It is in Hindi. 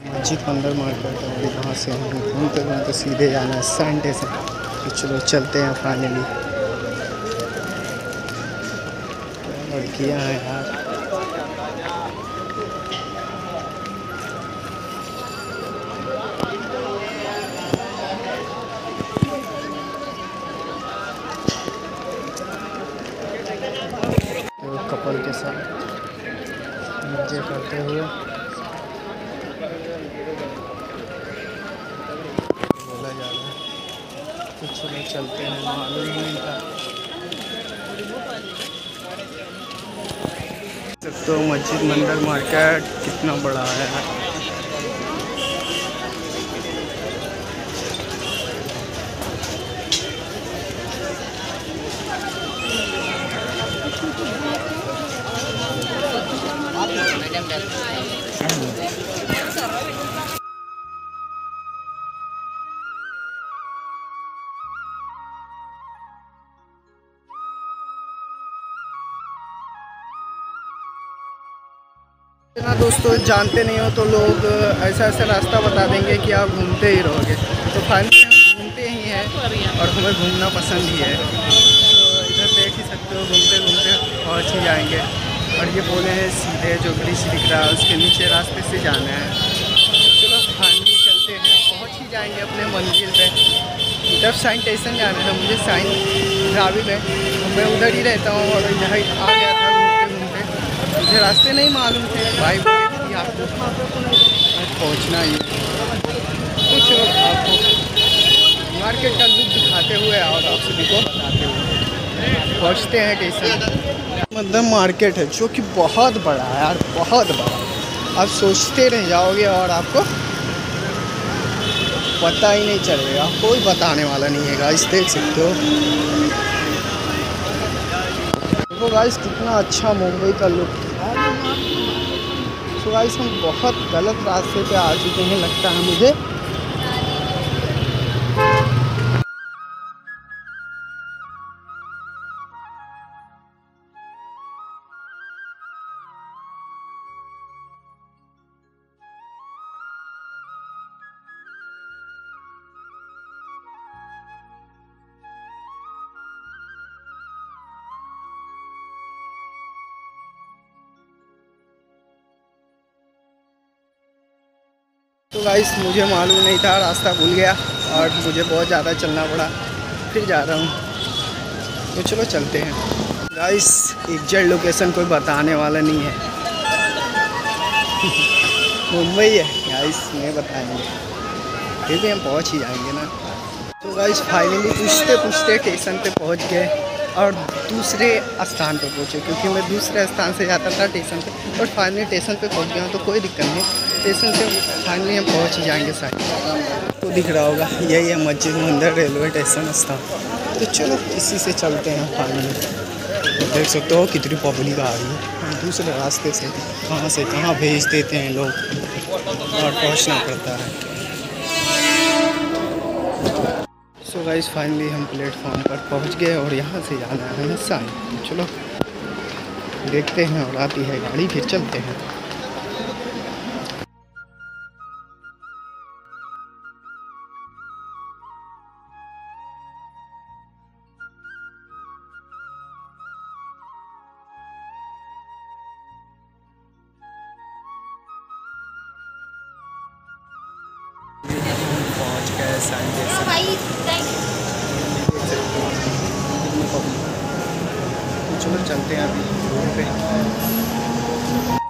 मस्जिद को अंदर मार्केट है यहाँ तो से हम घूमते घूमते सीधे जाना है संडे से। तो चलो, चलते हैं फाइनली और किया है यार। तो कपल के साथ मज़े करते हुए। बोला जा रहा है। कुछ नहीं चलते हैं, मालूम नहीं था। तो मस्जिद मंदिर मार्केट कितना बड़ा है? ना दोस्तों, जानते नहीं हो तो लोग ऐसा ऐसा रास्ता बता देंगे कि आप घूमते ही रहोगे। तो फाइनली हम घूमते ही हैं और हमें घूमना पसंद ही है। तो इधर देख ही सकते हो घूमते घूमते पहुँच ही जाएँगे। और ये बोले हैं, सीधे जो ब्रिज दिख रहा है, उसके नीचे रास्ते से जाना है। चलो फाइनली चलते हैं, पहुँच ही जाएँगे अपने मंजिल पे। जब साइन स्टेशन जाना था मुझे साइन ट्राविल है तो मैं उधर ही रहता हूँ और यहाँ आ गया था मुझे रास्ते नहीं मालूम थे। भाई कि पहुँचना ही कुछ आपको मार्केट का लुक दिखाते हुए और आप सभी को बताते हुए। पहुँचते हैं स्टेशन मतलब मार्केट है, जो कि बहुत बड़ा है यार, बहुत बड़ा। आप सोचते रह जाओगे और आपको पता ही नहीं चलेगा। कोई बताने वाला नहीं है गाइस देख सकते हो। देखो गाइस कितना अच्छा मुंबई का लुक तो गाइस हम बहुत गलत रास्ते पे आ चुके हैं, लगता है मुझे। गाइस मुझे मालूम नहीं था, रास्ता भूल गया और मुझे बहुत ज़्यादा चलना पड़ा। फिर जा रहा हूँ। तो चलो चलते हैं। गाइस एग्जैक्ट लोकेशन कोई बताने वाला नहीं है। मुंबई है। गाइस नहीं बताएँगे फिर भी हम पहुँच ही जाएँगे ना। तो गाइस फाइनली पूछते पूछते स्टेशन पे पहुँच गए और दूसरे स्थान पे पहुँचे, क्योंकि मैं दूसरे स्थान से जाता था स्टेशन पे और फाइनली स्टेशन पे पहुँच गया तो कोई दिक्कत नहीं। स्टेशन से फाइनली हम पहुँच जाएँगे शायद तो दिख रहा होगा, यही है मस्जिद मंदिर, रेलवे स्टेशन स्थान तो चलो, इसी से चलते हैं फाइनली तो देख सकते हो कितनी पब्लिक आ रही है। दूसरे रास्ते से, कहाँ से कहाँ भेज देते हैं लोग। और पहुँचना पड़ता है। सो गाइस फाइनली हम प्लेटफॉर्म पर पहुँच गए और यहाँ से जाना है साइन चलो, देखते हैं और आती है गाड़ी, फिर चलते हैं। चलो चलते हैं अभी पे।